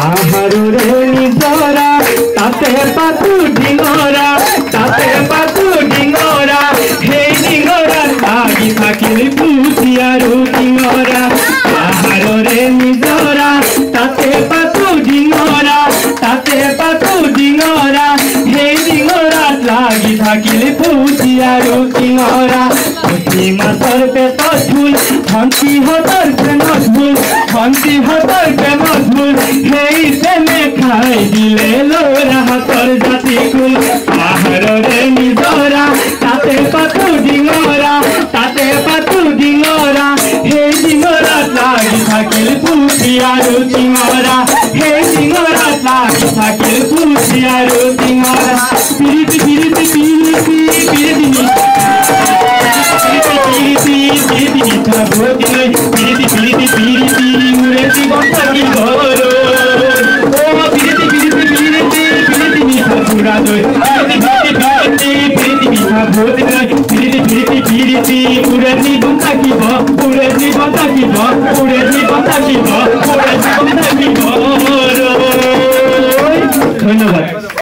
আহারু রে নিজরা তাতে পাতু ডিঙরা लागी धाकिल पूछिया रोकी हरा खुशी मसर पे तो हँसी हतर पे न झूल हँसी हतर पे न झूल। खेई से में खाई दिले लो रहा कर जाती कुल आहर रे निजोरा, ताते पतु डिंगोरा ताते पतु डिंगोरा हे डिंगोरा लागी धाकिल पूछिया रोकी থাকিল পুষিয়ারু ডিঙরা পিরিতি পিরিতি পিরিতি পিরিতি পিরিতি পিরিতি ধন্যবাদ